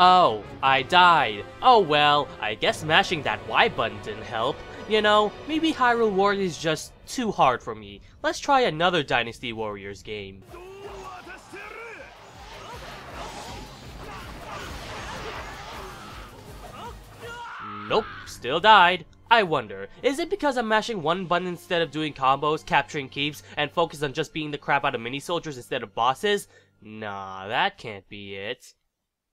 Oh, I died. Oh well, I guess mashing that Y button didn't help. You know, maybe Hyrule Warriors is just too hard for me. Let's try another Dynasty Warriors game. Nope, still died. I wonder, is it because I'm mashing one button instead of doing combos, capturing keeps, and focus on just beating the crap out of mini soldiers instead of bosses? Nah, that can't be it.